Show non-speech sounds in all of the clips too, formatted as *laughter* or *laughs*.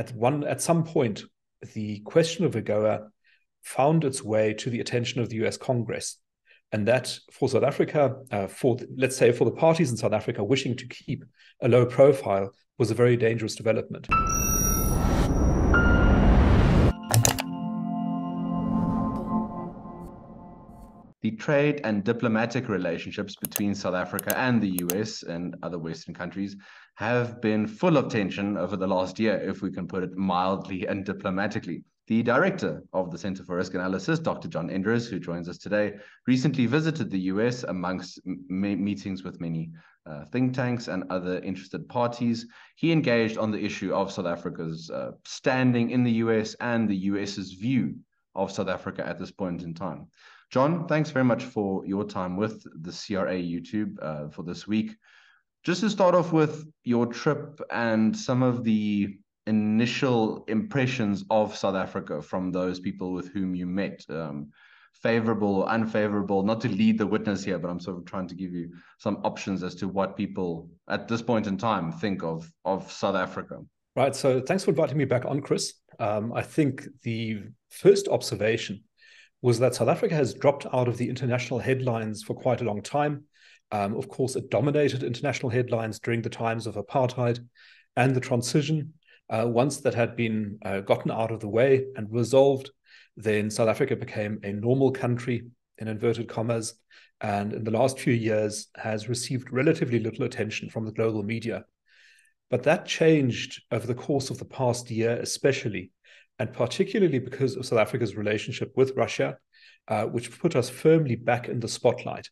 at one at some point, the question of AGOA found its way to the attention of the US Congress. And that for South Africa, uh, for let's say for the parties in South Africa wishing to keep a low profile, was a very dangerous development. The trade and diplomatic relationships between South Africa and the US and other Western countries have been full of tension over the last year, if we can put it mildly *laughs* and diplomatically. The director of the Center for Risk Analysis, Dr. John Endres, who joins us today, recently visited the US amongst meetings with many uh, think tanks and other interested parties. He engaged on the issue of South Africa's uh, standing in the US and the US's view of South Africa at this point in time. John, thanks very much for your time with the CRA YouTube uh, for this week. Just to start off with your trip and some of the initial impressions of South Africa from those people with whom you met? Um, favorable or unfavorable, not to lead the witness here, but I'm sort of trying to give you some options as to what people at this point in time think of, of South Africa. Right. So thanks for inviting me back on, Chris. Um, I think the first observation was that South Africa has dropped out of the international headlines for quite a long time. Um, of course, it dominated international headlines during the times of apartheid and the transition. Uh, once that had been uh, gotten out of the way and resolved, then South Africa became a normal country, in inverted commas, and in the last few years has received relatively little attention from the global media. But that changed over the course of the past year, especially, and particularly because of South Africa's relationship with Russia, uh, which put us firmly back in the spotlight.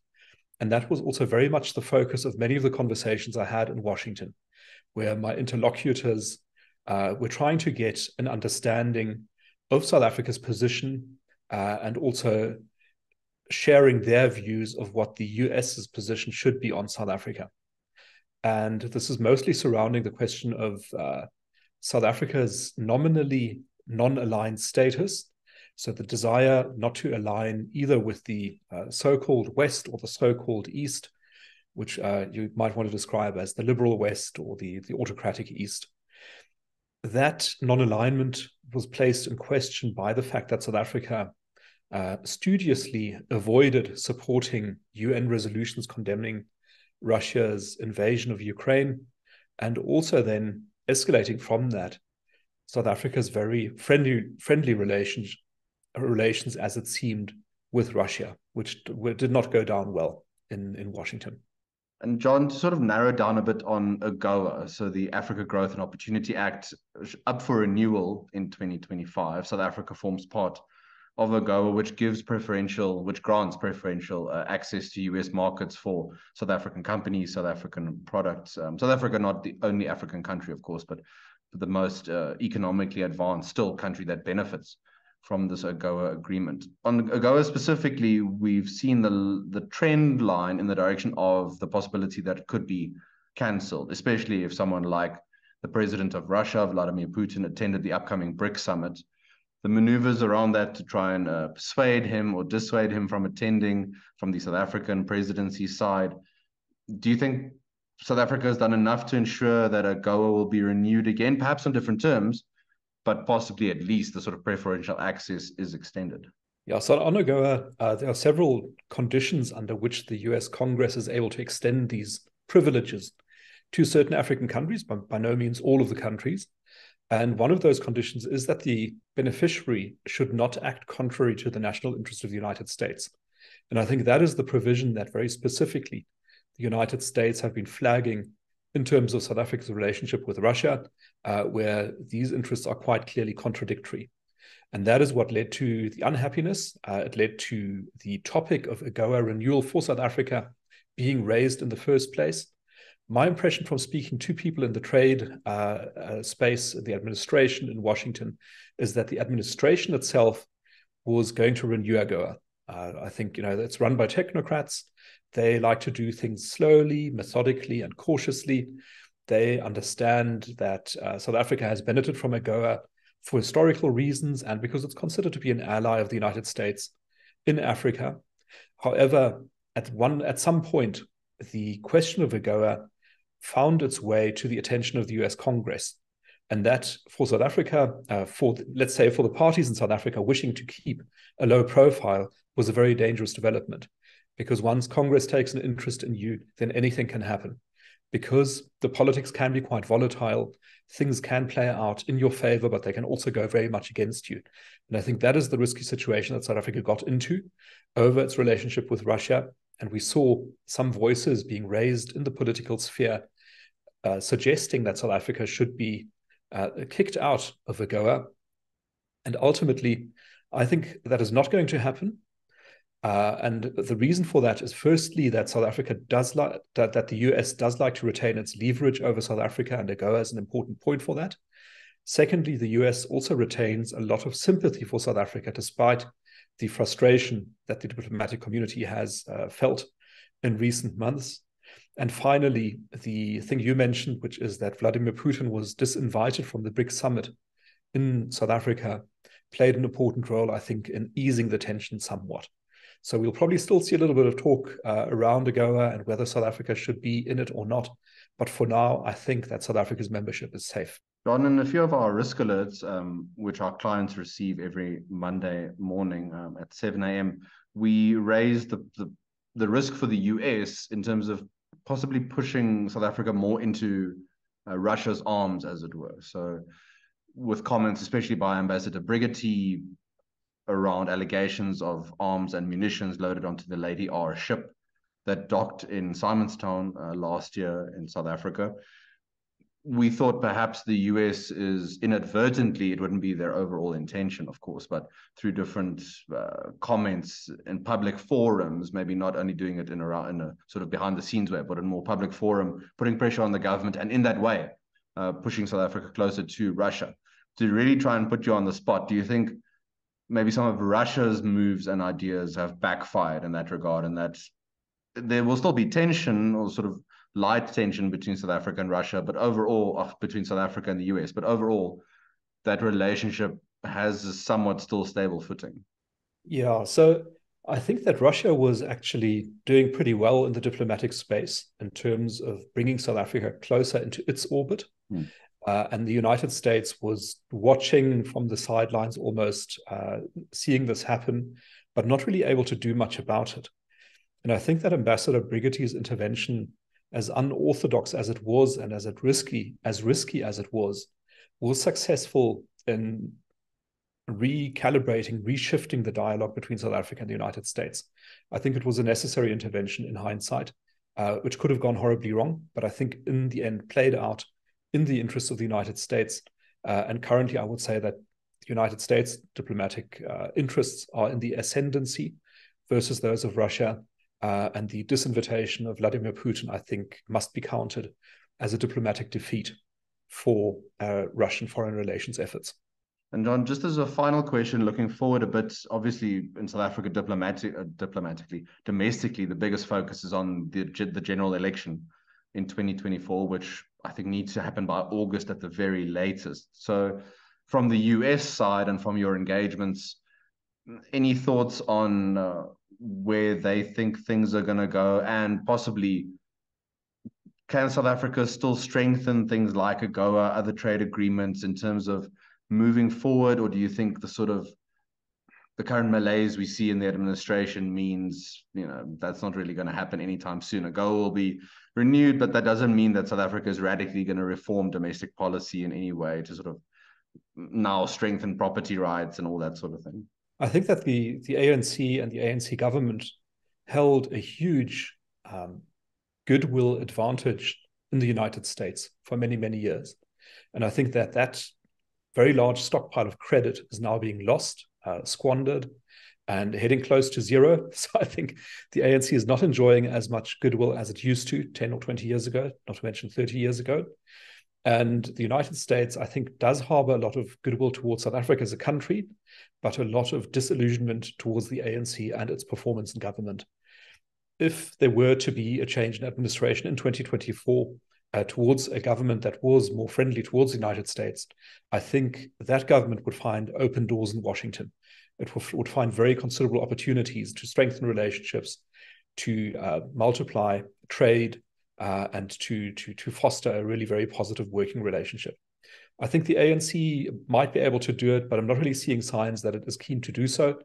And that was also very much the focus of many of the conversations I had in Washington, where my interlocutors uh, we're trying to get an understanding of South Africa's position uh, and also sharing their views of what the US's position should be on South Africa. And this is mostly surrounding the question of uh, South Africa's nominally non aligned status. So the desire not to align either with the uh, so called West or the so called East, which uh, you might want to describe as the liberal West or the, the autocratic East that non alignment was placed in question by the fact that South Africa uh, studiously avoided supporting UN resolutions condemning Russia's invasion of Ukraine, and also then escalating from that South Africa's very friendly friendly relations relations as it seemed with Russia, which did not go down well in, in Washington. And John, to sort of narrow down a bit on AGOA, so the Africa Growth and Opportunity Act, up for renewal in 2025. South Africa forms part of AGOA, which gives preferential, which grants preferential uh, access to US markets for South African companies, South African products. Um, South Africa, not the only African country, of course, but the most uh, economically advanced still country that benefits from this AGOA agreement. On AGOA specifically, we've seen the the trend line in the direction of the possibility that it could be cancelled, especially if someone like the president of Russia, Vladimir Putin, attended the upcoming BRICS summit. The maneuvers around that to try and uh, persuade him or dissuade him from attending from the South African presidency side. Do you think South Africa has done enough to ensure that AGOA will be renewed again, perhaps on different terms, but possibly at least the sort of preferential access is extended. Yeah, so on AGOA, uh, there are several conditions under which the US Congress is able to extend these privileges to certain African countries, but by no means all of the countries. And one of those conditions is that the beneficiary should not act contrary to the national interest of the United States. And I think that is the provision that very specifically the United States have been flagging in terms of South Africa's relationship with Russia, uh, where these interests are quite clearly contradictory. And that is what led to the unhappiness. Uh, it led to the topic of AGOA renewal for South Africa being raised in the first place. My impression from speaking to people in the trade uh, uh space, the administration in Washington, is that the administration itself was going to renew AGOA. Uh, I think you know it's run by technocrats. They like to do things slowly, methodically, and cautiously. They understand that uh, South Africa has benefited from AGOA for historical reasons and because it's considered to be an ally of the United States in Africa. However, at one at some point, the question of AGOA found its way to the attention of the US Congress. And that for South Africa, uh, for let's say for the parties in South Africa wishing to keep a low profile, was a very dangerous development. Because once Congress takes an interest in you, then anything can happen. Because the politics can be quite volatile, things can play out in your favor, but they can also go very much against you. And I think that is the risky situation that South Africa got into over its relationship with Russia. And we saw some voices being raised in the political sphere uh, suggesting that South Africa should be uh, kicked out of AGOA. And ultimately, I think that is not going to happen. Uh, and the reason for that is firstly that South Africa does like that, that the US does like to retain its leverage over South Africa, and AGOA is an important point for that. Secondly, the US also retains a lot of sympathy for South Africa, despite the frustration that the diplomatic community has uh, felt in recent months. And finally, the thing you mentioned, which is that Vladimir Putin was disinvited from the BRICS summit in South Africa, played an important role, I think, in easing the tension somewhat. So we'll probably still see a little bit of talk uh, around AGOA and whether South Africa should be in it or not. But for now, I think that South Africa's membership is safe. John, in a few of our risk alerts, um, which our clients receive every Monday morning um, at 7 a.m., we raised the, the, the risk for the US in terms of possibly pushing South Africa more into uh, Russia's arms, as it were. So, with comments, especially by Ambassador Brigety, around allegations of arms and munitions loaded onto the Lady R ship that docked in Simonstown uh, last year in South Africa. We thought perhaps the US is inadvertently, it wouldn't be their overall intention, of course, but through different uh, comments in public forums, maybe not only doing it in a, in a sort of behind the scenes way, but in more public forum, putting pressure on the government, and in that way, uh, pushing South Africa closer to Russia. To really try and put you on the spot, do you think maybe some of Russia's moves and ideas have backfired in that regard, and that there will still be tension or sort of light tension between South Africa and Russia, but overall uh, between South Africa and the US, but overall that relationship has a somewhat still stable footing. Yeah, so I think that Russia was actually doing pretty well in the diplomatic space in terms of bringing South Africa closer into its orbit. Hmm. Uh, and the United States was watching from the sidelines, almost uh, seeing this happen, but not really able to do much about it. And I think that Ambassador Brigety's intervention, as unorthodox as it was and as it risky as risky as it was, was successful in recalibrating, reshifting the dialogue between South Africa and the United States. I think it was a necessary intervention in hindsight, uh, which could have gone horribly wrong, but I think in the end played out in the interests of the United States. Uh, and currently, I would say that the United States diplomatic uh, interests are in the ascendancy versus those of Russia. Uh, and the disinvitation of Vladimir Putin, I think, must be counted as a diplomatic defeat for uh, Russian foreign relations efforts. And John, just as a final question, looking forward a bit, obviously in South Africa, diplomatic, uh, diplomatically, domestically, the biggest focus is on the the general election in 2024, which I think needs to happen by August at the very latest. So, from the US side and from your engagements, any thoughts on uh, where they think things are going to go and possibly can South Africa still strengthen things like AGOA, other trade agreements in terms of moving forward, or do you think the sort of the current malaise we see in the administration means you know that's not really going to happen anytime soon. AGOA will be renewed, but that doesn't mean that South Africa is radically going to reform domestic policy in any way to sort of now strengthen property rights and all that sort of thing. I think that the the ANC and the ANC government held a huge um, goodwill advantage in the United States for many many years, and I think that that very large stockpile of credit is now being lost, uh, squandered, and heading close to zero. *laughs* So I think the ANC is not enjoying as much goodwill as it used to 10 or 20 years ago, not to mention 30 years ago. And the United States, I think, does harbor a lot of goodwill towards South Africa as a country, but a lot of disillusionment towards the ANC and its performance in government. If there were to be a change in administration in 2024 uh, towards a government that was more friendly towards the United States, I think that government would find open doors in Washington it would find very considerable opportunities to strengthen relationships, to uh, multiply trade, uh, and to, to, to foster a really very positive working relationship. I think the ANC might be able to do it, but I'm not really seeing signs that it is keen to do so.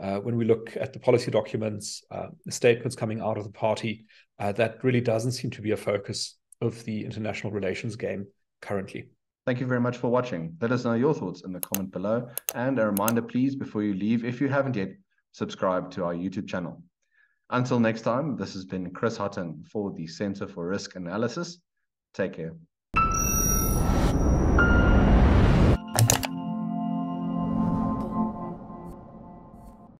Uh, when we look at the policy documents, uh, the statements coming out of the party, uh, that really doesn't seem to be a focus of the international relations game currently. Thank you very much for watching. Let us know your thoughts in the comment below. And a reminder, please, before you leave, if you haven't yet, subscribe to our YouTube channel. Until next time, this has been Chris Hattingh for the Center for Risk Analysis. Take care.